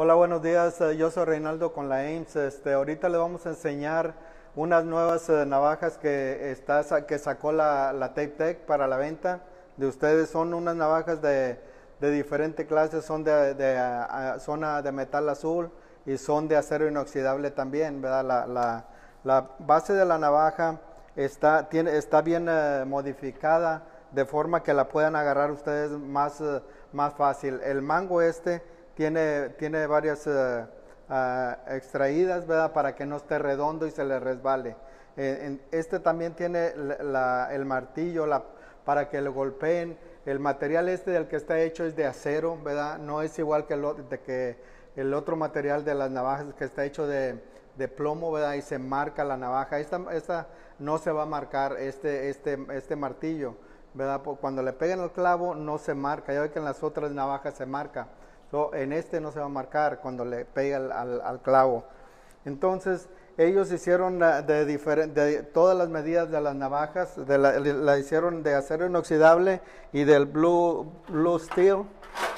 Hola, buenos días. Eh, Yo soy Reinaldo con la Ames. Este, ahorita le vamos a enseñar unas nuevas eh, navajas que está que sacó la, la Tape Tech para la venta de ustedes. Son unas navajas de, de diferente clase, son de, de, ah, de metal azul y son de acero inoxidable también, ¿verdad? La, la, base de la navaja está, tiene, está bien eh, modificada de forma que la puedan agarrar ustedes más, más fácil. El mango este tiene, tiene varias eh, ah, extraídas, ¿verdad? Para que no esté redondo y se le resbale. Eh, este también tiene el martillo para que le golpeen. El material este del que está hecho es de acero, ¿verdad? No es igual que el, otro material de las navajas que está hecho de, plomo, ¿verdad? Y se marca la navaja. Esta, esta no se va a marcar, este, este, este martillo, ¿verdad? Cuando le peguen el clavo no se marca. Ya ve que en las otras navajas se marca. So, en este no se va a marcar cuando le pegue al, al- al clavo. Entonces, ellos hicieron de, diferen- de todas las medidas de las navajas, de la, la hicieron de acero inoxidable y del blue, blue steel.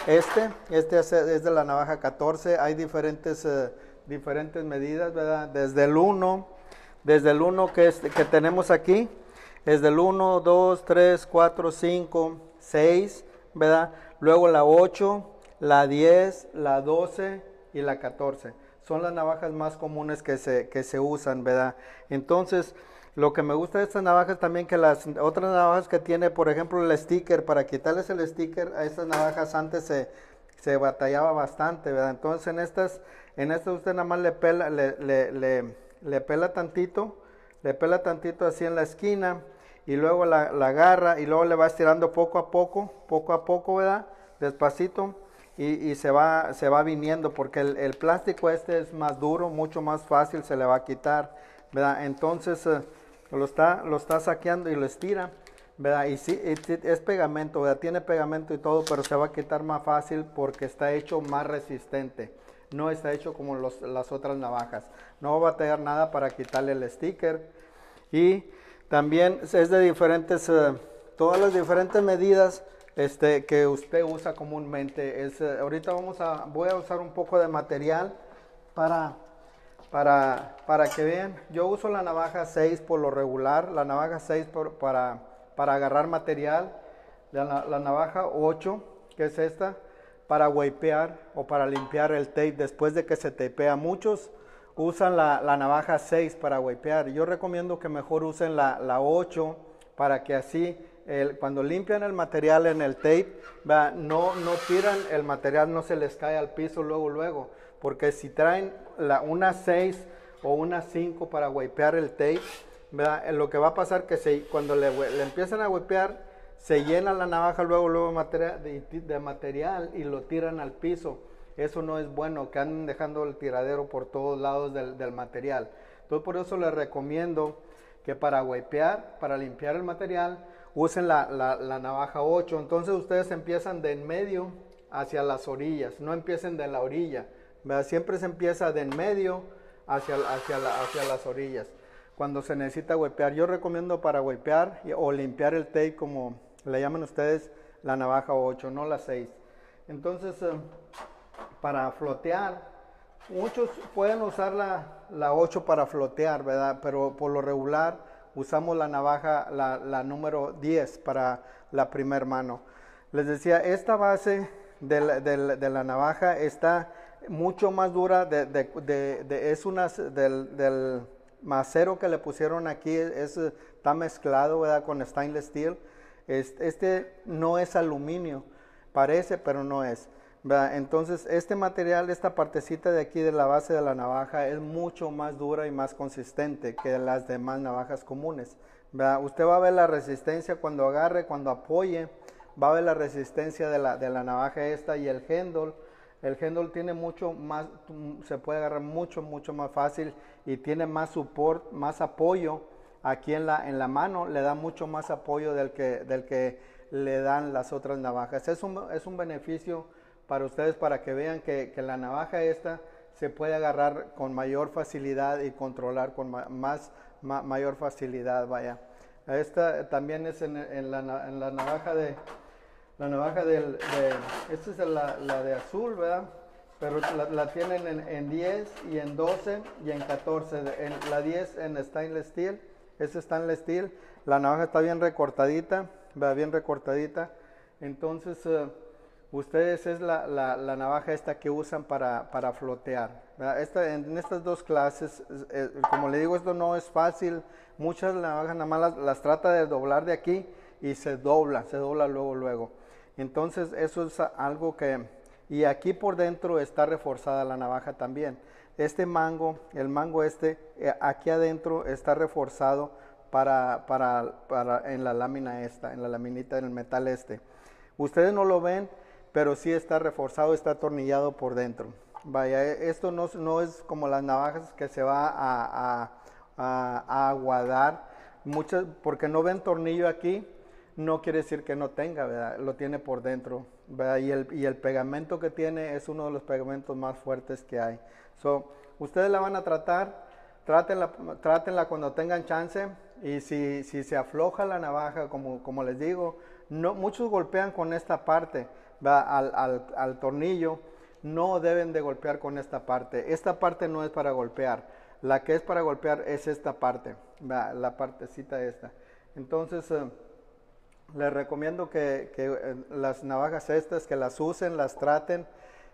Este, este es de la navaja 14. Hay diferentes, eh, diferentes medidas, ¿verdad? Desde el 1, desde el 1 que, que tenemos aquí, es del 1, 2, 3, 4, 5, 6, ¿verdad? Luego la 8, la 10, la 12 y la 14. Son las navajas más comunes que se, que se usan, ¿verdad? Entonces, lo que me gusta de estas navajas también que las otras navajas que tiene, por ejemplo, el sticker, para quitarles el sticker a estas navajas antes se, se batallaba bastante, ¿verdad? Entonces en estas, en estas usted nada más le pela, le, le, le, pela tantito, le pela tantito así en la esquina y luego la, la agarra y luego le va estirando poco a poco, poco a poco, ¿verdad? Despacito y, se va, se va viniendo porque el, plástico este es más duro, mucho más fácil se le va a quitar. Entonces eh, lo está, lo está saqueando y lo estira, ¿verdad? Y sí, es pegamento. Tiene pegamento y todo, pero se va a quitar más fácil porque está hecho más resistente. No está hecho como las otras navajas. No va a batallar nada para quitarle el sticker. Y también es de diferentes, eh, todas las diferentes medidas este, que usted usa comúnmente. Es, eh, ahorita vamos a, voy a usar un poco de material para, para, para que vean. Yo uso la navaja 6 por lo regular, la navaja 6 por- para, para agarrar material, la navaja 8, que es esta, para wipear o para limpiar el tape después de que se tapea. Muchos usan la, la navaja 6 para wipear. Yo recomiendo que mejor usen la, la 8 para que así el- cuando limpian el material en el tape, vea, no, no tiran el material, no se les cae al piso luego, luego. Porque si traen la, una 6 o una 5 para wipear el tape, vea, eh, lo que va a pasar que se, cuando le, le empiezan a wipear, se llena la navaja luego, luego material, de, de material y lo tiran al piso. Eso no es bueno, que anden dejando el tiradero por todos lados del, del material. Entonces por eso les recomiendo que para wipear, para limpiar el material, usen la, la- navaja 8. Entonces ustedes empiezan de en medio hacia las orillas, no empiecen de la orilla. ¿verdad? Siempre se empieza de en medio hacia, hacia, la- hacia las orillas. Cuando se necesita wipear, yo recomiendo para wipear o limpiar el tape como le llaman ustedes la navaja 8, no la 6. Entonces, eh, para flotear, muchos pueden usar la, la 8 para flotear, ¿verdad? Pero por lo regular usamos la navaja, la, número 10 para la primer mano. Les decía, esta base de la, navaja está mucho más dura, de, de- es una, del, macero que le pusieron aquí, es, está mezclado con stainless steel. Este no es aluminio, parece, pero no es. Entonces, este material, esta partecita de aquí de la base de la navaja es mucho más dura y más consistente que las demás navajas comunes. ¿verdad? Usted va a ver la resistencia cuando agarre, cuando apoye, va a ver la resistencia de la, de la navaja esta y el handle. El handle tiene mucho más, se puede agarrar mucho, mucho más fácil y tiene más support, más apoyo aquí en la, en la mano, le da mucho más apoyo del que, del que le dan las otras navajas. Es un, es un beneficio para ustedes para que vean que, que la navaja esta se puede agarrar con mayor facilidad y controlar con más, ma- mayor facilidad, vaya. Esta también es en, en la, en la navaja de, la navaja del, de, esta es la, la de azul, ¿verdad? pero la, tienen en, 10 y en 12 y en 14. En, la 10 en stainless steel, es stainless steel. La navaja está bien recortadita, va bien recortadita. Entonces, eh, ustedes es la, la, navaja esta que usan para, para flotear. Esta, en, estas dos clases, como le digo, esto no es fácil. Muchas navajas nada más las, las trata de doblar de aquí y se dobla, se dobla luego, luego. Entonces, eso es algo que y aquí por dentro está reforzada la navaja también. Este mango, el mango este, eh, aquí adentro está reforzado para, para, para, en la lámina esta, en la laminita del metal este. Ustedes no lo ven, pero sí está reforzado, está atornillado por dentro. Vaya, e, esto no, no es como las navajas que se va a, a, a aguadar, muchas, porque no ven tornillo aquí, no quiere decir que no tenga, ¿verdad? lo tiene por dentro. Y, el, y el pegamento que tiene es uno de los pegamentos más fuertes que hay. So, ustedes la van a tratar, trátenla, trátenla cuando tengan chance y si, si se afloja la navaja, como, como les digo, no, muchos golpean con esta parte Al, al, al tornillo, no deben de golpear con esta parte. Esta parte no es para golpear. La que es para golpear es esta parte, la partecita esta. Entonces, eh, les recomiendo que, eh, las navajas estas, que las usen, las traten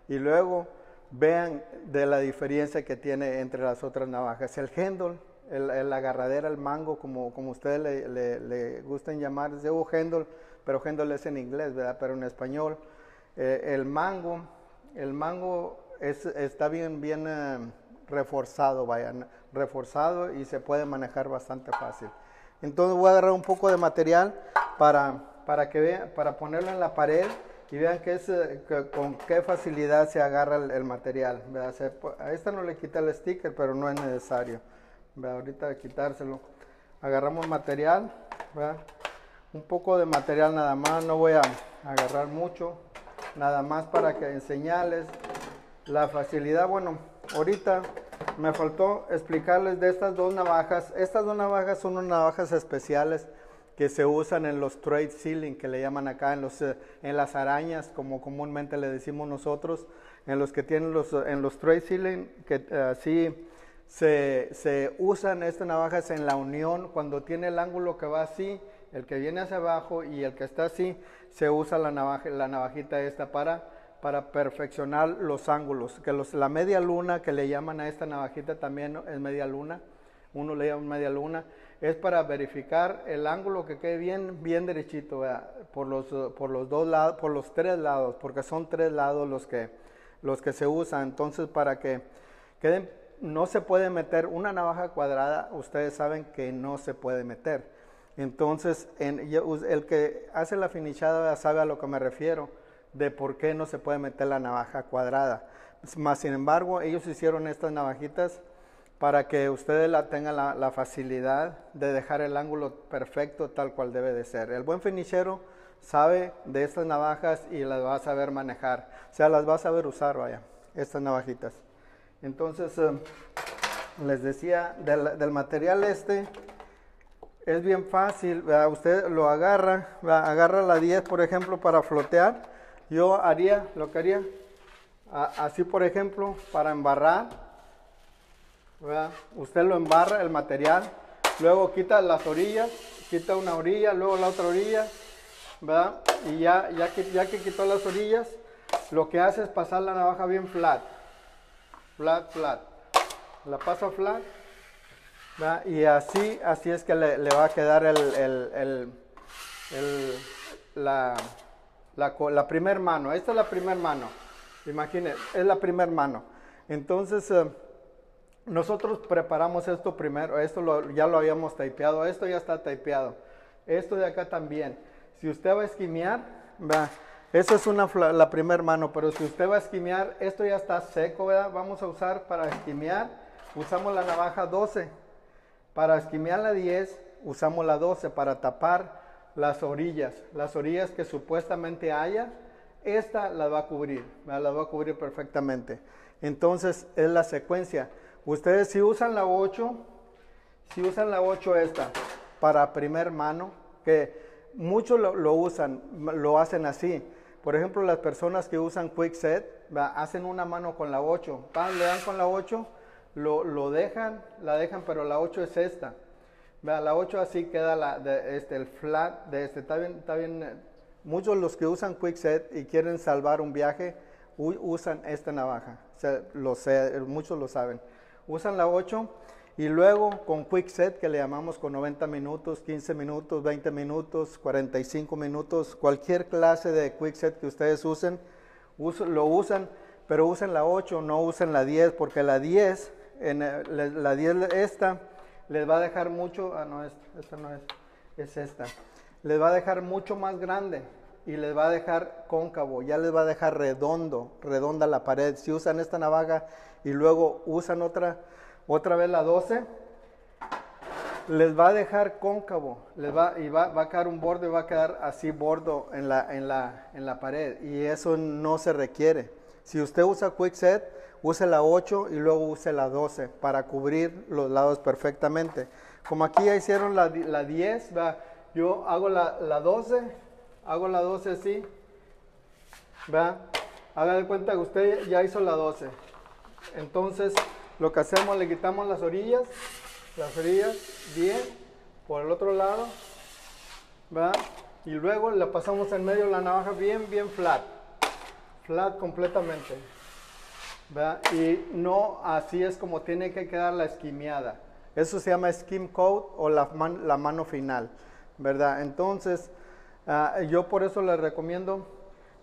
y luego vean de la diferencia que tiene entre las otras navajas. El handle, el, la agarradera, el mango, como, como ustedes le, le, gusten llamar, es de handle, pero handle es en inglés, ¿verdad? Pero en español. Eh, el mango, el mango es, está bien, bien eh, reforzado, vayan, reforzado y se puede manejar bastante fácil. Entonces voy a agarrar un poco de material para, para, que vean, para ponerlo en la pared y vean que es, eh, con qué facilidad se agarra el, material. a esta no le quita el sticker, pero no es necesario. Ahorita quitárselo. Agarramos material, un poco de material nada más, no voy a agarrar mucho, nada más para que enseñarles la facilidad. Bueno, ahorita me faltó explicarles de estas dos navajas. Estas dos navajas son unas navajas especiales que se usan en los trade ceiling, que le llaman acá, en, los, eh, en las arañas, como comúnmente le decimos nosotros, en los que tienen los, en los trade ceiling, que así se, se, usan estas navajas en la unión, cuando tiene el ángulo que va así, el que viene hacia abajo y el que está así, se usa la, navaja, la navajita esta para, para perfeccionar los ángulos, que los, la media luna, que le llaman a esta navajita también es media luna, uno le llama media luna, es para verificar el ángulo que quede bien, bien derechito, por los, por los dos lados, por los tres lados, porque son tres lados los que, los que se usan. Entonces, para que queden, no se puede meter una navaja cuadrada, ustedes saben que no se puede meter. Entonces, en, el que hace la finichada sabe a lo que me refiero, de por qué no se puede meter la navaja cuadrada. Más sin embargo, ellos hicieron estas navajitas para que ustedes la tengan la, facilidad de dejar el ángulo perfecto tal cual debe de ser. El buen finichero sabe de estas navajas y las va a saber manejar, o sea, las va a saber usar, vaya, estas navajitas. Entonces, eh, les decía, del, material este, es bien fácil, usted lo agarra, agarra la 10, por ejemplo, para flotear. Yo haría, lo que haría, así, por ejemplo, para embarrar, Usted lo embarra el material, luego quita las orillas, quita una orilla, luego la otra orilla, ¿verdad? Y ya, ya, que, ya que quitó las orillas, lo que hace es pasar la navaja bien flat, flat, flat. La pasa flat, Y así, así es que le, va a quedar el, la, la, la primer mano. Esta es la primer mano. Imagínense, es la primer mano. Entonces, eh, nosotros preparamos esto primero, esto ya lo habíamos tapeado, esto ya está tapeado, esto de acá también. Si usted va a esquimear, va, eso es una, la primera mano, pero si usted va a esquimear, esto ya está seco. Vamos a usar para esquimear, usamos la navaja 12. Para esquimear la 10, usamos la 12 para tapar las orillas, las orillas que supuestamente haya, esta la va a cubrir, la va a cubrir perfectamente. Entonces es la secuencia. Ustedes si usan la 8, si usan la 8 esta para primer mano, que muchos lo, usan, lo hacen así. Por ejemplo, las personas que usan Quickset hacen una mano con la 8, le dan con la 8, lo, dejan, la dejan, pero la 8 es esta. Vea, la 8 así queda la, este, el flat de este. Está bien, está bien. eh, Muchos los que usan Quickset y quieren salvar un viaje usan esta navaja. Sé, muchos lo saben. Usan la 8 y luego con Quickset, que le llamamos con 90 minutos, 15 minutos, 20 minutos, 45 minutos, cualquier clase de Quickset que ustedes usen, lo usan, pero usen la 8, no usen la 10, porque la 10, en, eh, la 10 esta, les va a dejar mucho, ah no, esta, esta no es, es esta, les va a dejar mucho más grande y les va a dejar cóncavo, ya les va a dejar redondo, redonda la pared. Si usan esta navaja y luego usan otra, otra vez la 12, les va a dejar cóncavo, les va, y va, va a quedar un borde, va a quedar así bordo en la, en, la, en la pared, y eso no se requiere. Si usted usa Quickset, use la 8 y luego use la 12 para cubrir los lados perfectamente. Como aquí ya hicieron la, la 10, va, yo hago la, la 12, hago la 12 así, ¿va? Haga cuenta que usted ya hizo la 12. Entonces, lo que hacemos, le quitamos las orillas, las orillas bien, por el otro lado, ¿va? Y luego le pasamos en medio la navaja bien, bien flat, flat completamente, ¿va? Y no así es como tiene que quedar la esquimeada. Eso se llama skim coat o la, man- la mano final, ¿verdad? Entonces, ah, yo por eso les recomiendo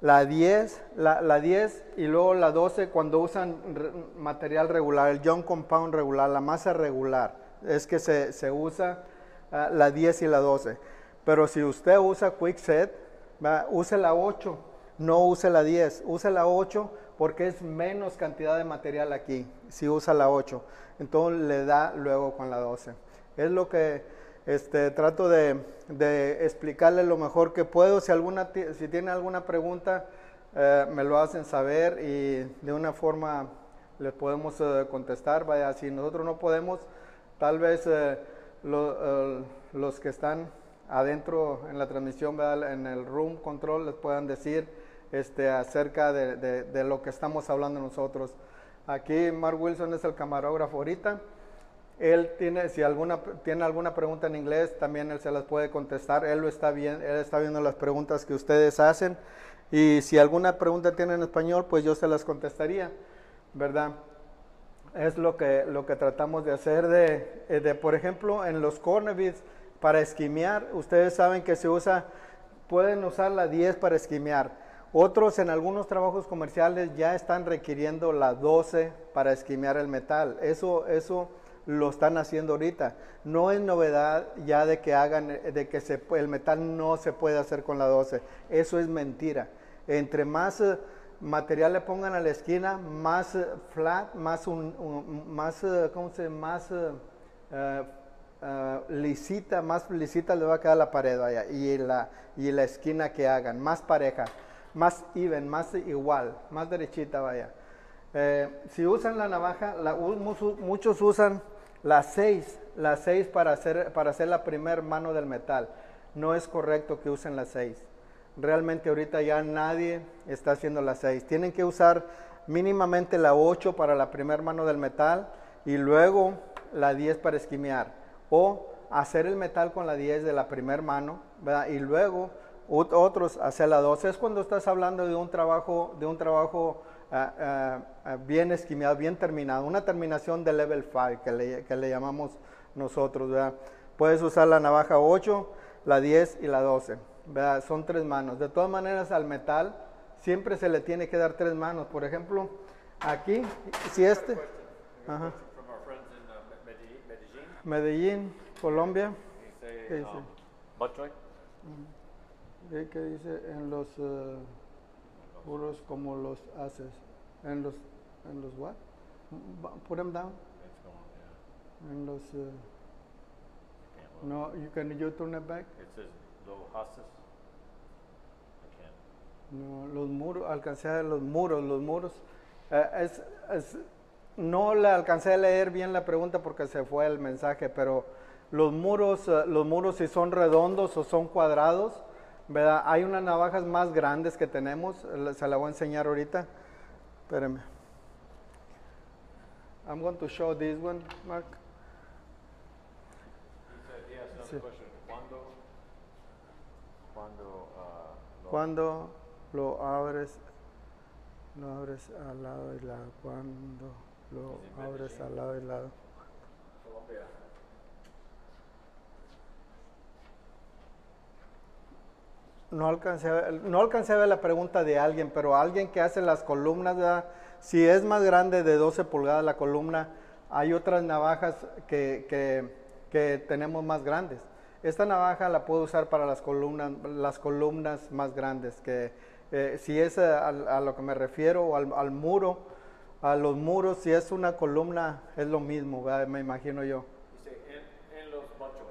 la 10, la, la 10 y luego la 12 cuando usan re- material regular, el young compound regular, la masa regular, es que se, se usa ah, la 10 y la 12. Pero si usted usa Quickset, va, use la 8, no use la 10, use la 8 porque es menos cantidad de material aquí, si usa la 8. Entonces le da luego con la 12. Es lo que este, trato de, de explicarle lo mejor que puedo. Si, alguna, si tiene alguna pregunta, eh, me lo hacen saber y de una forma les podemos eh, contestar. Vaya, si nosotros no podemos, tal vez eh, lo- eh, los que están adentro en la transmisión, ¿verdad? en el room control, les puedan decir este, acerca de, lo que estamos hablando nosotros. Aquí Mark Wilson es el camarógrafo ahorita. Él tiene, si alguna, tiene alguna pregunta en inglés, también él se las puede contestar. Él lo está bien, él está viendo las preguntas que ustedes hacen. Y si alguna pregunta tiene en español, pues yo se las contestaría, ¿verdad? Es lo que, lo que tratamos de hacer de, eh, por ejemplo, en los cornerbits para esquimear, ustedes saben que se usa, pueden usar la 10 para esquimear. Otros en algunos trabajos comerciales ya están requiriendo la 12 para esquimear el metal. Eso, eso lo están haciendo ahorita. No es novedad ya de que hagan, de que el metal no se puede hacer con la 12. Eso es mentira. Entre más eh, material le pongan a la esquina, más eh, flat, más eh, ¿cómo se? Más eh, lisita, más lisita le va a quedar la pared allá y la, y la esquina que hagan, más pareja, más even, más igual, más derechita vaya. Eh, si usan la navaja, muchos usan la 6, la 6 para hacer, para hacer la primer mano del metal. No es correcto que usen la 6. Realmente ahorita ya nadie está haciendo la 6. Tienen que usar mínimamente la 8 para la primer mano del metal y luego la 10 para esquimear. O hacer el metal con la 10 de la primer mano. Y luego otros hacer la 12. Es cuando estás hablando de un trabajo, de un trabajo ah, ah, bien esquimeado, bien terminado, una terminación de level 5 que le, que le llamamos nosotros, ¿verdad? Puedes usar la navaja 8, la 10 y la 12, ¿verdad? Son tres manos. De todas maneras, al metal siempre se le tiene que dar tres manos. Por ejemplo, aquí, si este, ajá, uh. Medellín, Colombia, ¿Qué dice? ¿Ve ¿qué dice? En los eh, puros como los haces, en los, en los what? Put them down. It's going, yeah. En los, look. no, you can you turn it back. It says. I can't. No, los muros, alcancé a los muros, los muros. Eh, es, es- no le alcancé a leer bien la pregunta porque se fue el mensaje, pero los muros, eh, los muros si son redondos o son cuadrados, ¿verdad? Hay unas navajas más grandes que tenemos, se la voy a enseñar ahorita. Espérenme. I'm going to show this one, Mark. Sí. question. ¿Cuándo, cuándo, ah, lo- Cuando lo abres, lo abres al lado y lado. Cuando lo abres al lado y lado. Colombia. No alcancé, a ver- no alcancé a ver la pregunta de alguien, pero alguien que hace las columnas, ¿verdad? si es más grande de 12 pulgadas la columna, hay otras navajas que, que- que tenemos más grandes. Esta navaja la puedo usar para las columnas, las columnas más grandes, que eh, si es a, a lo que me refiero, o al, al muro, a los muros, si es una columna, es lo mismo, ¿verdad? me imagino yo. Dice, en, en los machos.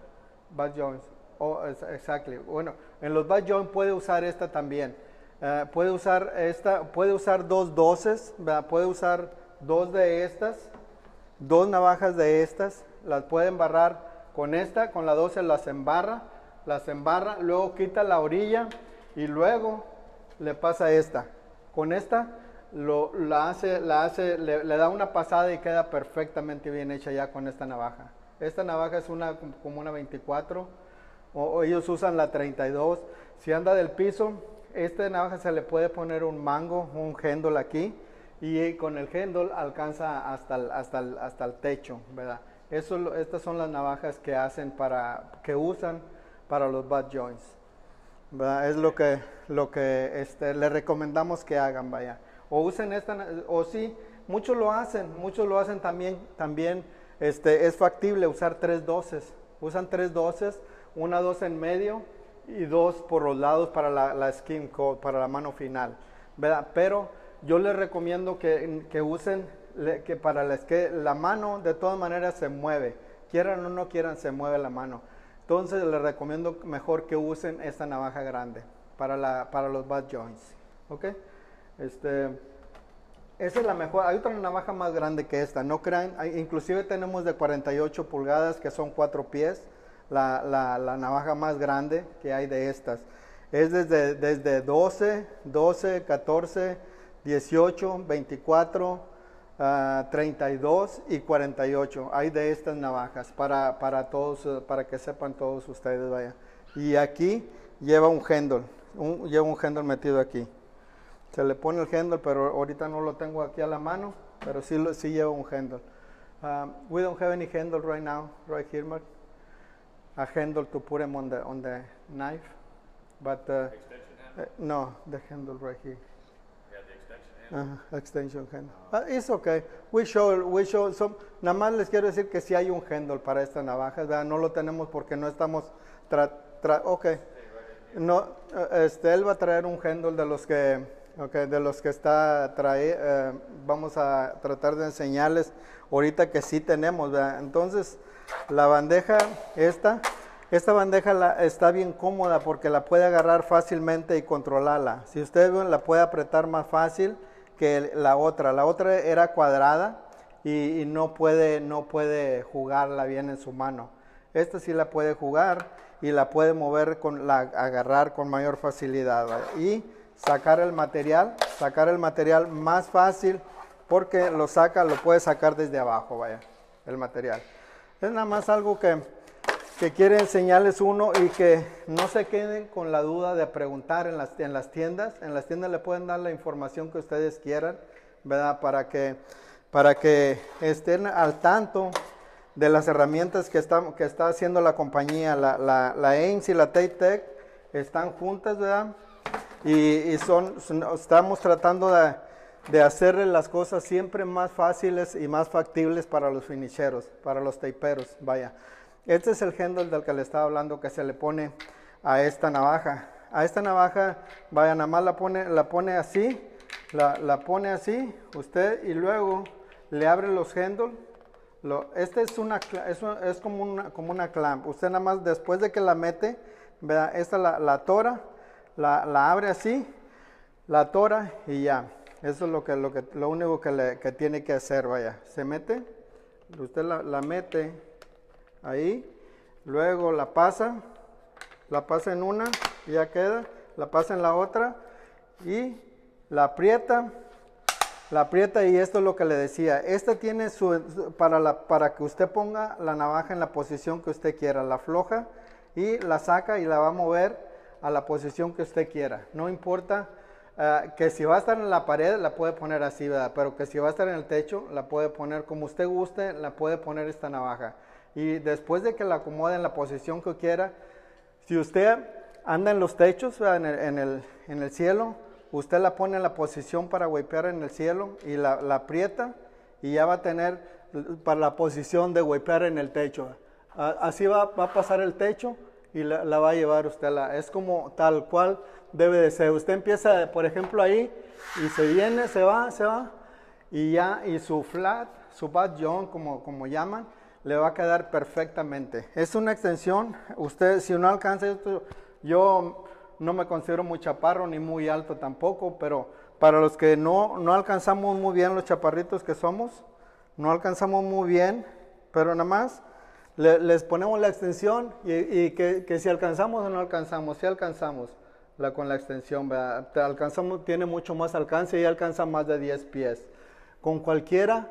Bad joints. Oh, exactly. Bueno, en los bad joints puede usar esta también. Eh, puede usar esta, puede usar dos doces, puede usar dos de estas, dos navajas de estas, las puede embarrar con esta, con la 12 las embarra, las embarra, luego quita la orilla y luego le pasa esta. Con esta lo, la hace, la hace, le, le da una pasada y queda perfectamente bien hecha ya con esta navaja. Esta navaja es una como una 24 o, o ellos usan la 32. Si anda del piso, esta navaja se le puede poner un mango, un handle aquí y con el handle alcanza hasta el, hasta el, hasta el techo, ¿verdad? Eso, estas son las navajas que hacen para, que usan para los bad joints. ¿verdad? Es lo que, lo que este, le recomendamos que hagan, vaya. O usen esta, o sí, muchos lo hacen, muchos lo hacen también, también este, es factible usar tres doces. Usan tres doces, una doce en medio y dos por los lados para la, skin coat, para la mano final, ¿verdad? Pero yo les recomiendo que, que usen, que para la, que la mano de todas maneras se mueve, quieran o no quieran, se mueve la mano. Entonces les recomiendo mejor que usen esta navaja grande para, la, para los bad joints. ¿Ok? Este, esa es la mejor. Hay otra navaja más grande que esta. No crean, hay- inclusive tenemos de 48 pulgadas que son 4 pies. La, la- la navaja más grande que hay de estas. Es desde, desde 12, 12, 14, 18, 24, ah, 32 y 48. Hay de estas navajas para, para todos, eh, para que sepan todos ustedes, vaya. Y aquí lleva un handle, un- lleva un handle metido aquí. Se le pone el handle, pero ahorita no lo tengo aquí a la mano, pero sí, sí lleva un handle. Um, we don't have any handle right now, right here, Mark. A handle to put them on the, on the knife, but uh, uh, no, the handle right here. Yeah, the extension hand. Ajá, extension handle. Ah, it's okay. We show, we show some. Nada más les quiero decir que sí hay un handle para esta navaja, ¿verdad? No lo tenemos porque no estamos. Tra, tra- ok. No, eh, este, él va a traer un handle de los que, okay, de los que está trae, eh, vamos a tratar de enseñarles ahorita que sí tenemos, ¿verdad? Entonces, la bandeja esta, esta bandeja la- está bien cómoda porque la puede agarrar fácilmente y controlarla. Si ustedes ven, la puede apretar más fácil que la otra. La otra era cuadrada y, y no puede, no puede jugarla bien en su mano. Esta sí la puede jugar y la puede mover con la agarrar con mayor facilidad y sacar el material, sacar el material más fácil porque lo saca, lo puede sacar desde abajo, vaya, el material. Es nada más algo que, que quiere enseñarles uno y que no se queden con la duda de preguntar en las, en las tiendas. En las tiendas le pueden dar la información que ustedes quieran, ¿verdad? Para que, para que estén al tanto de las herramientas que está, que está haciendo la compañía. La, la, Ames y la Tate Tech están juntas, ¿verdad? Y, y son- estamos tratando de, de hacerle las cosas siempre más fáciles y más factibles para los finicheros, para los taperos, vaya. Este es el handle del que le estaba hablando que se le pone a esta navaja. A esta navaja, vaya, nada más la pone, la pone así, la, pone así, usted, y luego le abre los handles. Este es, una, es, como, una, como una clamp. Usted nada más después de que la mete, ¿verdad? esta la, la tora, la, la abre así, la tora y ya. Eso es lo, que, lo, lo único que, tiene que hacer, vaya. Se mete, usted la, mete ahí, luego la pasa, la pasa en una y ya queda, la pasa en la otra y la aprieta, la aprieta y esto es lo que le decía, esta tiene su, para, la, para que usted ponga la navaja en la posición que usted quiera, la floja y la saca y la va a mover a la posición que usted quiera, no importa uh, que si va a estar en la pared la puede poner así, ¿verdad? pero que si va a estar en el techo la puede poner como usted guste, la puede poner esta navaja y después de que la acomode en la posición que quiera, si usted anda en los techos, en el, en, el, en el, cielo, usted la pone en la posición para wipear en el cielo y la, la, aprieta y ya va a tener para la posición de wipear en el techo. Así va, va a pasar el techo y la, la, va a llevar usted. La, es como tal cual debe de ser. Usted empieza, por ejemplo, ahí y se viene, se va, se va y ya, y su flat, su bad john, como, como llaman, le va a quedar perfectamente. Es una extensión, usted si no alcanza esto, yo no me considero muy chaparro ni muy alto tampoco, pero para los que no, no alcanzamos muy bien los chaparritos que somos, no alcanzamos muy bien, pero nada más le, les ponemos la extensión y, y que, que, si alcanzamos o no alcanzamos, si alcanzamos con la extensión, ¿verdad? alcanzamos, tiene mucho más alcance y alcanza más de 10 pies. Con cualquiera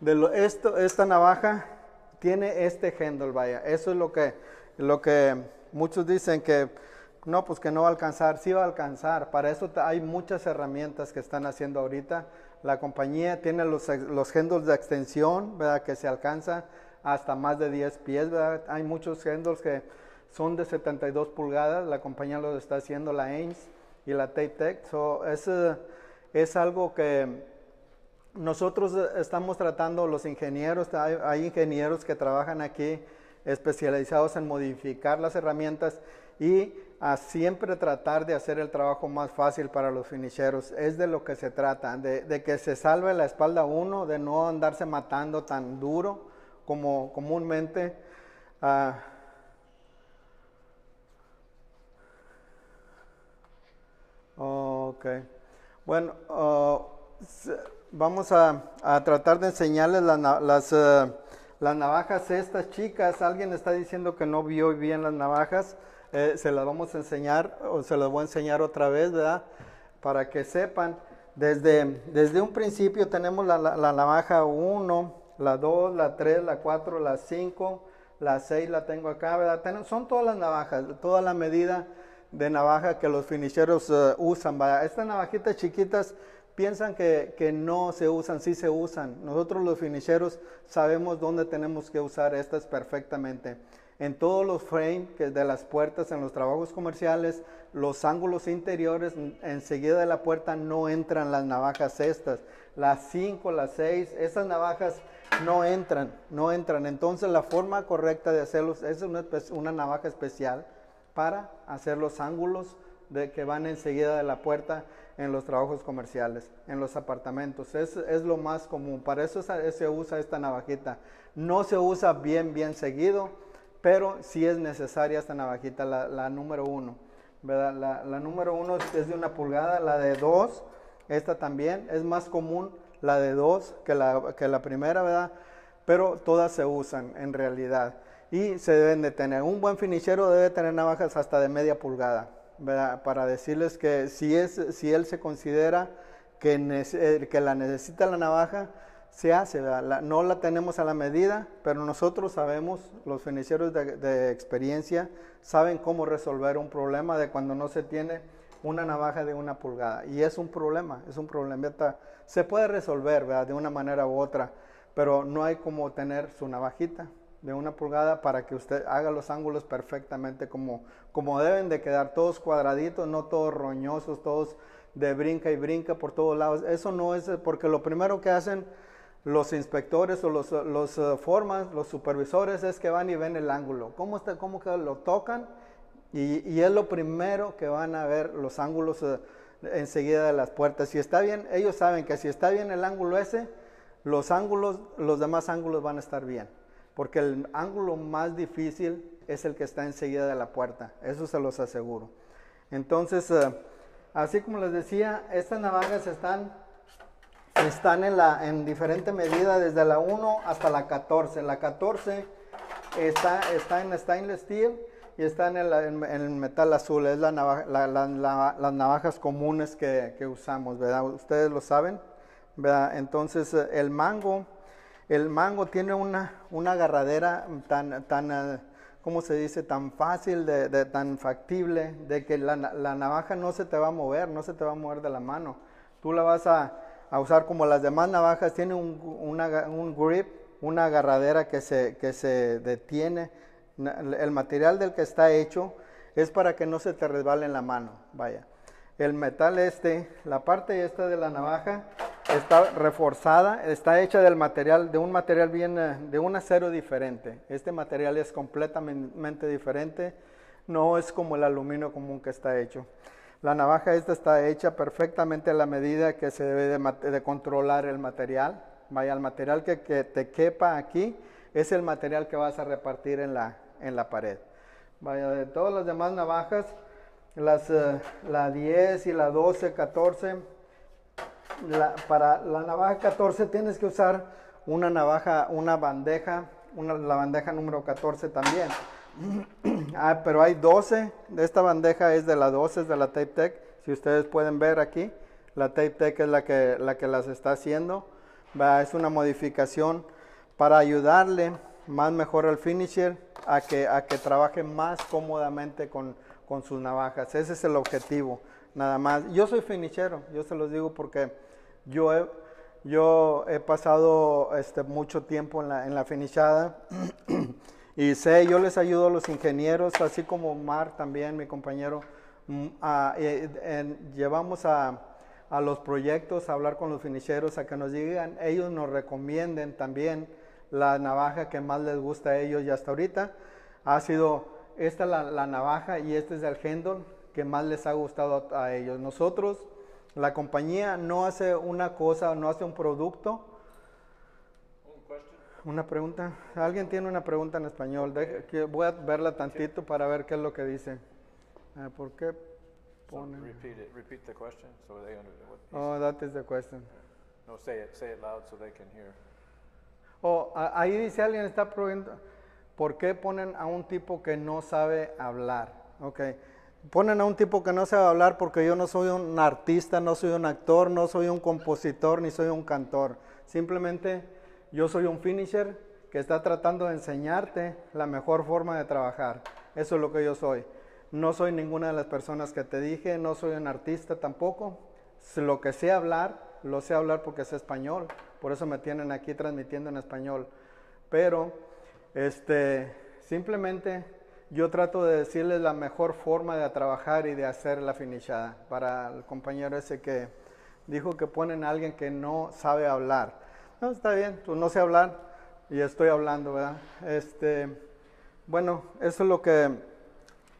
de lo, esto, esta navaja tiene este handle, vaya. Eso es lo que, lo que muchos dicen que no, pues que no va a alcanzar. Sí va a alcanzar. Para eso hay muchas herramientas que están haciendo ahorita. La compañía tiene los, los handles de extensión, ¿verdad? Que se alcanza hasta más de 10 pies, ¿verdad? Hay muchos handles que son de 72 pulgadas. La compañía lo está haciendo, la Ames y la Tape Tech. So, es, es algo que nosotros estamos tratando, los ingenieros, hay, ingenieros que trabajan aquí especializados en modificar las herramientas y a siempre tratar de hacer el trabajo más fácil para los finicheros. Es de lo que se trata, de, de que se salve la espalda uno, de no andarse matando tan duro como comúnmente. Uh, ok. Bueno, uh, vamos a, a, tratar de enseñarles la, las, uh, las navajas estas chicas. Alguien está diciendo que no vio bien las navajas. Eh, se las vamos a enseñar o se las voy a enseñar otra vez, ¿verdad? Para que sepan. Desde, desde un principio tenemos la, la, la navaja 1, la 2, la 3, la 4, la 5, la 6 la tengo acá, ¿verdad? Son todas las navajas, toda la medida de navaja que los finicheros uh, usan. Estas navajitas chiquitas piensan que, que, no se usan, sí se usan. Nosotros los finicheros sabemos dónde tenemos que usar estas perfectamente. En todos los frames de las puertas, en los trabajos comerciales, los ángulos interiores, enseguida de la puerta no entran las navajas estas. Las 5, las 6, esas navajas no entran, no entran. Entonces la forma correcta de hacerlos es una, una navaja especial para hacer los ángulos de que van enseguida de la puerta en los trabajos comerciales, en los apartamentos. Es, es lo más común. Para eso se usa esta navajita. No se usa bien, bien seguido, pero sí es necesaria esta navajita, la, la número uno. ¿verdad? La, la, número uno es de una pulgada, la de dos, esta también. Es más común la de dos que la, que la primera, ¿verdad? Pero todas se usan en realidad. Y se deben de tener. Un buen finichero debe tener navajas hasta de media pulgada. para decirles que si, es, si él se considera que, eh, que la necesita la navaja, se hace, no la tenemos a la medida, pero nosotros sabemos, los finicheros de, experiencia, saben cómo resolver un problema de cuando no se tiene una navaja de una pulgada. Y es un problema, es un problema. Se puede resolver de una manera u otra, pero no hay como tener su navajita de una pulgada para que usted haga los ángulos perfectamente como, como deben de quedar, todos cuadraditos, no todos roñosos, todos de brinca y brinca por todos lados. Eso no es porque lo primero que hacen los inspectores o los, los uh, formas, los supervisores es que van y ven el ángulo. ¿Cómo, está, cómo que lo tocan? Y, es lo primero que van a ver los ángulos enseguida de las puertas. Si está bien, ellos saben que si está bien el ángulo ese, los ángulos, los demás ángulos van a estar bien porque el ángulo más difícil es el que está enseguida de la puerta, eso se los aseguro. Entonces, uh, así como les decía, estas navajas están, están en, la, en diferente medida, desde la 1 hasta la 14. La 14 está, está en stainless steel y está en el, en- en el metal azul. Es la navaja- la- la- la- las navajas comunes que, que usamos, ¿verdad? Ustedes lo saben, ¿verdad? Entonces eh, el mango, el mango tiene una, una agarradera tan, tan eh, ¿cómo se dice? Tan fácil, de, tan factible, de que la, la navaja no se te va a mover, no se te va a mover de la mano. Tú la vas a, a usar como las demás navajas, tiene un, un grip, una agarradera que se, que se detiene. El material del que está hecho es para que no se te resbale en la mano, vaya. El metal este, la parte esta de la navaja está reforzada, está hecha del material, de un material bien, eh, de un acero diferente. Este material es completamente diferente, no es como el aluminio común que está hecho. La navaja esta está hecha perfectamente a la medida que se debe de, controlar el material. Vaya, el material que, que te quepa aquí es el material que vas a repartir en la, en la pared. Vaya, de todas las demás navajas, las, eh, la 10 y la 12, 14, para la navaja 14 tienes que usar una navaja, una bandeja, una, la bandeja número 14 también. Ah, pero hay 12, de esta bandeja es de la 12, es de la Tape Tech. Si ustedes pueden ver aquí, la Tape Tech es la que, la que las está haciendo. Va, es una modificación para ayudarle más mejor al finisher a que, a que trabaje más cómodamente con, con sus navajas. Ese es el objetivo, nada más. Yo soy finishero, yo se los digo porque yo he, yo he pasado este, mucho tiempo en la, en la finishada y sé, yo les ayudo a los ingenieros, así como Mar también, mi compañero, mm, a- eh, llevamos a, a los proyectos a hablar con los finisheros, a que nos digan, ellos nos recomienden también la navaja que más les gusta a ellos y hasta ahorita ha sido esta la, la navaja y este es el handle que más les ha gustado a, a ellos. Nosotros, la compañía no hace una cosa, no hace un producto. Una pregunta. ¿Alguien tiene una pregunta en español? Que voy a verla tantito para ver qué es lo que dice. Ah, ¿Por qué So ponen? repeat it, repeat the question so they understand what he Oh, that is the question. No, say it, say it loud so they can hear. Oh, ahí dice alguien está preguntando, ¿por qué ponen a un tipo que no sabe hablar? Ok, ponen a un tipo que no sabe hablar porque yo no soy un artista, no soy un actor, no soy un compositor, ni soy un cantor. Simplemente yo soy un finisher que está tratando de enseñarte la mejor forma de trabajar. Eso es lo que yo soy. No soy ninguna de las personas que te dije, no soy un artista tampoco. Lo que sé hablar, lo sé hablar porque sé español. Por eso me tienen aquí transmitiendo en español. Pero, este, simplemente yo trato de decirles la mejor forma de trabajar y de hacer la finishada. Para el compañero ese que dijo que ponen a alguien que no sabe hablar. No, está bien, tú no sé hablar y estoy hablando, ¿verdad? Este, bueno, eso es lo que,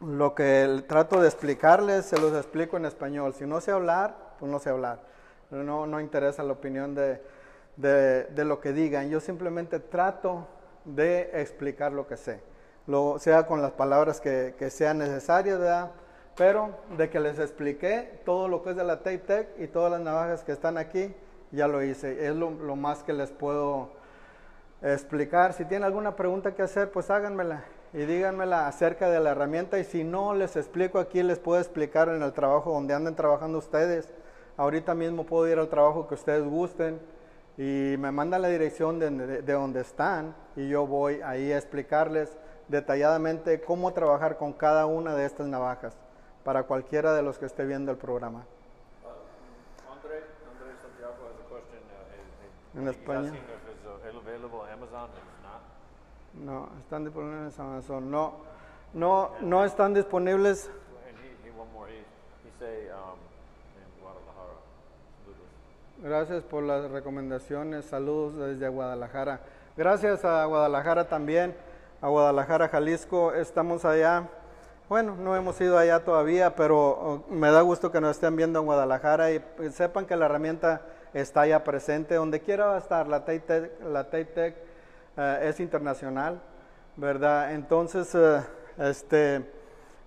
lo que trato de explicarles, se los explico en español. Si no sé hablar, pues no sé hablar. No, no interesa la opinión de, de lo que digan. Yo simplemente trato de explicar lo que sé. Lo, sea con las palabras que, sean necesarias, ¿verdad? Pero de que les expliqué todo lo que es de la Tape Tech y todas las navajas que están aquí, ya lo hice. Es lo, lo más que les puedo explicar. Si tienen alguna pregunta que hacer, pues háganmela y díganmela acerca de la herramienta. Y si no les explico aquí, les puedo explicar en el trabajo donde anden trabajando ustedes. Ahorita mismo puedo ir al trabajo que ustedes gusten y me mandan la dirección de, de- de donde están y yo voy ahí a explicarles detalladamente cómo trabajar con cada una de estas navajas para cualquiera de los que esté viendo el programa. Uh, En España. No, están disponibles en Amazon. No, no, no están disponibles. Um. Gracias por las recomendaciones. Saludos desde Guadalajara. Gracias a Guadalajara también, a Guadalajara, Jalisco. Estamos allá. Bueno, no hemos ido allá todavía, pero oh, me da gusto que nos estén viendo en Guadalajara y pues, sepan que la herramienta está ya presente. Donde quiera va a estar, la Tape Tech, la Tech, eh, es internacional, ¿verdad? Entonces, eh, este,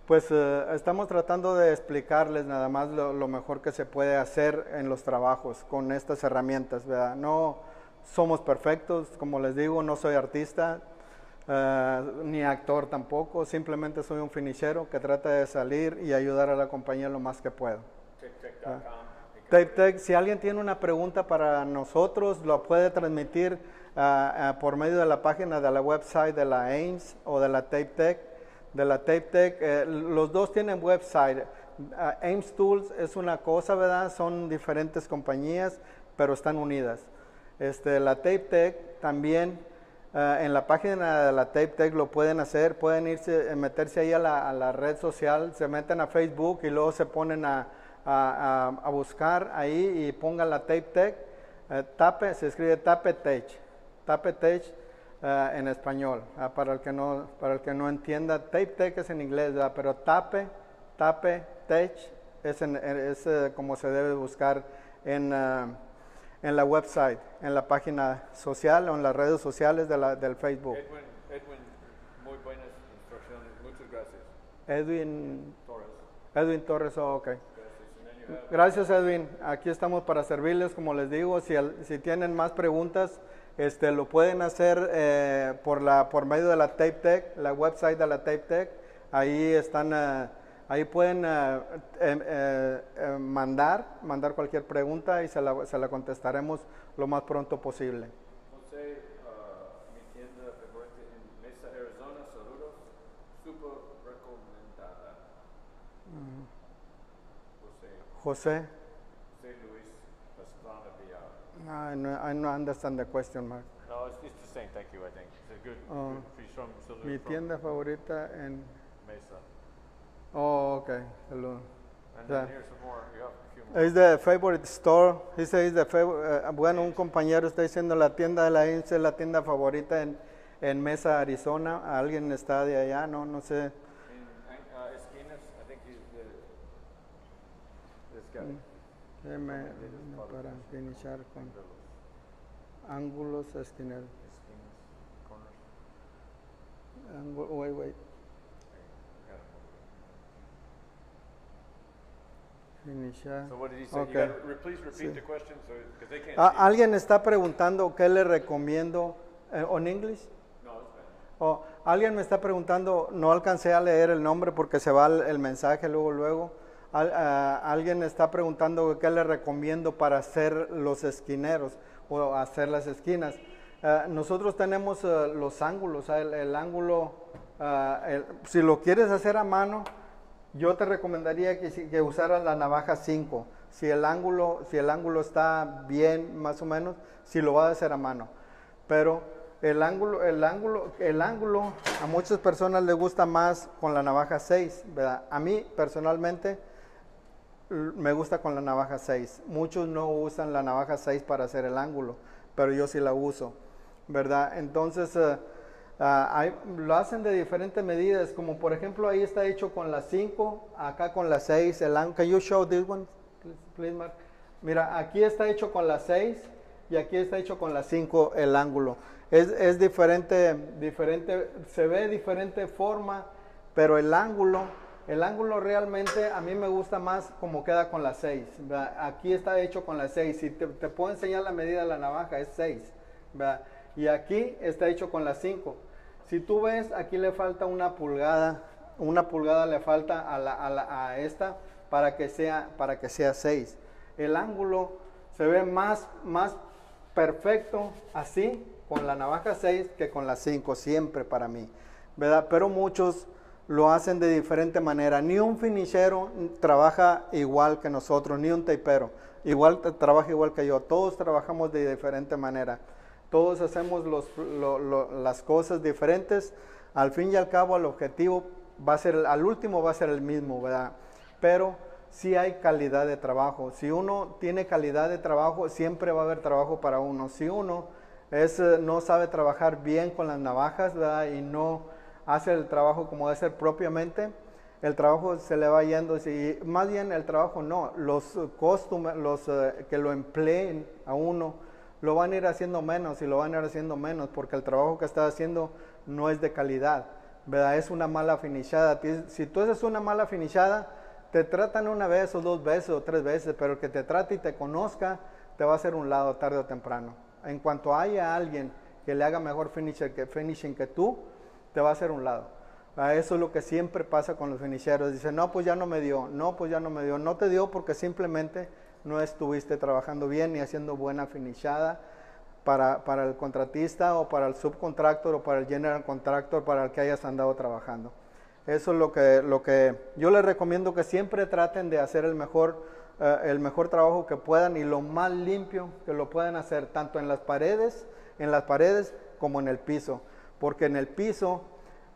pues eh, estamos tratando de explicarles nada más lo, lo mejor que se puede hacer en los trabajos con estas herramientas, ¿verdad? No somos perfectos, como les digo, no soy artista, eh, ni actor tampoco, simplemente soy un finishero que trata de salir y ayudar a la compañía lo más que puedo. TapeTech.com. Tape Tech, si alguien tiene una pregunta para nosotros, lo puede transmitir ah, ah, por medio de la página de la website de la Ames o de la Tape Tech. De la Tape Tech, eh, los dos tienen website. Ah, Ames Tools es una cosa, ¿verdad? Son diferentes compañías, pero están unidas. Este, la Tape Tech también, ah, en la página de la Tape Tech lo pueden hacer, pueden irse, eh, meterse ahí a la, a la red social, se meten a Facebook y luego se ponen a, a- buscar ahí y pongan la Tape Tech. Eh, tape, se escribe Tape Tech, Tape Tech eh, en español, ah, para, el que no, para el que no entienda. Tape Tech es en inglés, pero Tape, Tape Tech es, en- es, como se debe buscar en, en la website, en la página social o en las redes sociales de la, del Facebook. Edwin, Edwin, muy buenas instrucciones. Muchas gracias. Edwin, Torres. Edwin Torres, oh, ok. Gracias. Edwin, aquí estamos para servirles, como les digo, si, al- si tienen más preguntas, este, lo pueden hacer eh, por, la, por medio de la Tape Tech, la website de la Tape Tech, ahí están, eh, ahí pueden eh, eh, eh, eh, mandar, mandar cualquier pregunta y se la, se la contestaremos lo más pronto posible. José, ah, mi tienda favorita en Mesa, Arizona. Saludos. Super recomendada. José, José, José Luis Pastrana Villar. I no, I no understand the question mark. No, it's, it's the same. Thank you. I think it's a good. Oh. good from, Mi tienda favorita en... Mesa. Oh, ok, hello. And Yeah. then here's some more. You have a few more. Es the favorite store. He says the favor- eh, bueno, un compañero está diciendo la tienda de la INSE es la tienda favorita en, en Mesa, Arizona. Alguien está de allá, no, no sé. Uh. Déjeme para finishar con ángulos esquineros. Esquinas, corners. Ángu- wait, wait. Yeah. Finishar. So what did he say? Okay. You gotta re- please repeat Sí. the question so because they can't Ah, see. alguien está preguntando qué le recomiendo eh, en English. No. Oh, alguien me está preguntando, no alcancé a leer el nombre porque se va el, el mensaje luego, luego. Al- ah, alguien está preguntando qué le recomiendo para hacer los esquineros o hacer las esquinas. Ah, nosotros tenemos ah, los ángulos, el, el ángulo, el- si lo quieres hacer a mano, yo te recomendaría que, que usaras la navaja 5. Si el ángulo, si el ángulo está bien, más o menos, si lo vas a hacer a mano. Pero el ángulo, el ángulo, el ángulo a muchas personas les gusta más con la navaja 6, ¿verdad? A mí personalmente me gusta con la navaja 6. Muchos no usan la navaja 6 para hacer el ángulo, pero yo sí la uso, ¿verdad? Entonces, eh, ah, hay- lo hacen de diferentes medidas, como por ejemplo ahí está hecho con la 5, acá con la 6, el ángulo. Can you show this one, please, Mark? Mira, aquí está hecho con la 6 y aquí está hecho con la 5 el ángulo. Es, es diferente, diferente, se ve diferente forma, pero el ángulo, el ángulo realmente a mí me gusta más como queda con la 6. Aquí está hecho con la 6. Si te, te puedo enseñar la medida de la navaja, es 6. ¿verdad? Y aquí está hecho con la 5. Si tú ves, aquí le falta una pulgada, una pulgada le falta a, esta para que sea para que sea 6. El ángulo se ve más, más perfecto así con la navaja 6 que con la 5 siempre para mí. Pero muchos lo hacen de diferente manera. Ni un finishero trabaja igual que nosotros, ni un tapero. Igual trabaja igual que yo. Todos trabajamos de diferente manera. Todos hacemos los- lo- las cosas diferentes. Al fin y al cabo, el objetivo va a ser, al último va a ser el mismo, ¿verdad? Pero sí hay calidad de trabajo. Si uno tiene calidad de trabajo, siempre va a haber trabajo para uno. Si uno eh, no sabe trabajar bien con las navajas, ¿verdad? Y no hace el trabajo como debe ser propiamente, el trabajo se le va yendo. Y más bien el trabajo no, los costumes, los eh, que lo empleen a uno, lo van a ir haciendo menos y lo van a ir haciendo menos porque el trabajo que está haciendo no es de calidad, ¿verdad? Es una mala finishada. Si tú haces una mala finishada, te tratan una vez o dos veces o tres veces, pero el que te trate y te conozca, te va a hacer un lado tarde o temprano. En cuanto haya alguien que le haga mejor finisher que, finishing que tú, te va a hacer un lado. Eso es lo que siempre pasa con los finisheros. Dicen, no, pues ya no me dio, no, pues ya no me dio. No te dio porque simplemente no estuviste trabajando bien ni haciendo buena finishada para, para el contratista o para el subcontractor o para el general contractor para el que hayas andado trabajando. Eso es lo que, lo que yo les recomiendo que siempre traten de hacer el mejor, eh, el mejor trabajo que puedan y lo más limpio que lo puedan hacer, tanto en las paredes, en las paredes como en el piso. Porque en el piso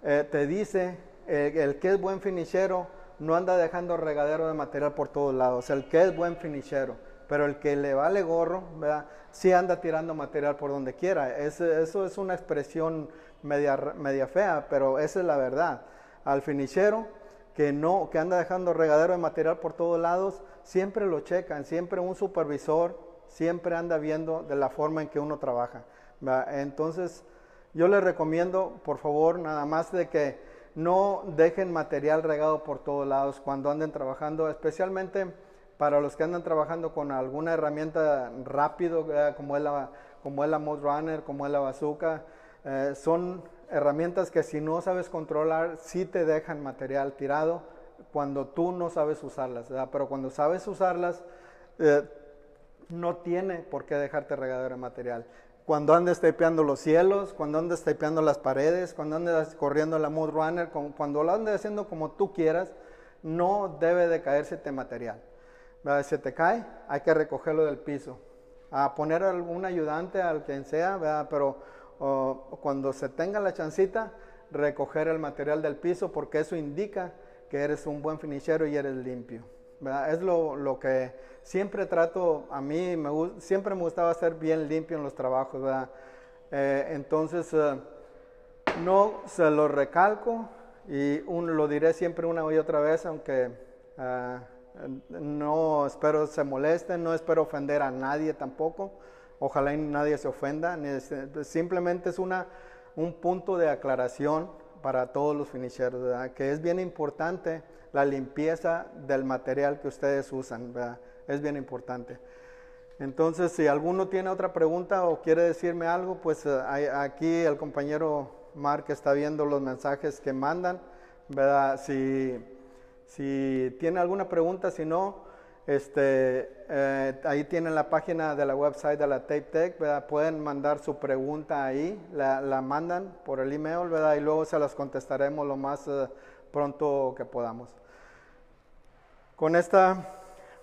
eh, te dice eh, el que es buen finishero no anda dejando regadero de material por todos lados. El que es buen finishero, pero el que le vale gorro, ¿verdad? sí anda tirando material por donde quiera. Es- eso es una expresión media, fea, pero esa es la verdad. Al finishero que no, que anda dejando regadero de material por todos lados, siempre lo checan, siempre un supervisor siempre anda viendo de la forma en que uno trabaja. Entonces, yo les recomiendo, por favor, nada más de que no dejen material regado por todos lados cuando anden trabajando, especialmente para los que andan trabajando con alguna herramienta rápido, ¿verdad? como es la, como es la Runner, como es la bazooka. Eh, son herramientas que si no sabes controlar, sí te dejan material tirado cuando tú no sabes usarlas, pero cuando sabes usarlas, eh, no tiene por qué dejarte regadero de material. Cuando andes tapeando los cielos, cuando andes tapeando las paredes, cuando andes corriendo la Mood Runner, cuando lo andes haciendo como tú quieras, no debe de caerse material. ¿verdad? Si te cae, hay que recogerlo del piso. A poner algún ayudante, al quien sea, ¿verdad? pero cuando se tenga la chancita, recoger el material del piso, porque eso indica que eres un buen finishero y eres limpio. Es lo, lo que siempre trato, a mí me, siempre me gustaba ser bien limpio en los trabajos. ¿verdad? Eh, entonces, eh, no se lo recalco y un- lo diré siempre una y otra vez, aunque ah, no espero se molesten, no espero ofender a nadie tampoco. Ojalá y nadie se ofenda. Simplemente es una, un punto de aclaración para todos los finisheros, ¿verdad? que es bien importante la limpieza del material que ustedes usan. ¿verdad? Es bien importante. Entonces, si alguno tiene otra pregunta o quiere decirme algo, pues eh, aquí el compañero Mark está viendo los mensajes que mandan, ¿verdad? Si, si tiene alguna pregunta, si no, este, eh, ahí tienen la página de la website de la Tape Tech, ¿verdad? Pueden mandar su pregunta ahí, la, la mandan por el email, ¿verdad? Y luego se las contestaremos lo más eh, pronto que podamos. Con esta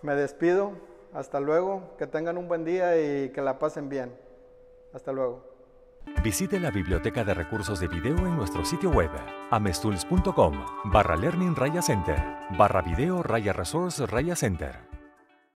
me despido. Hasta luego. Que tengan un buen día y que la pasen bien. Hasta luego. Visite la biblioteca de recursos de video en nuestro sitio web amestools.com barra learning raya center barra video raya resource raya center.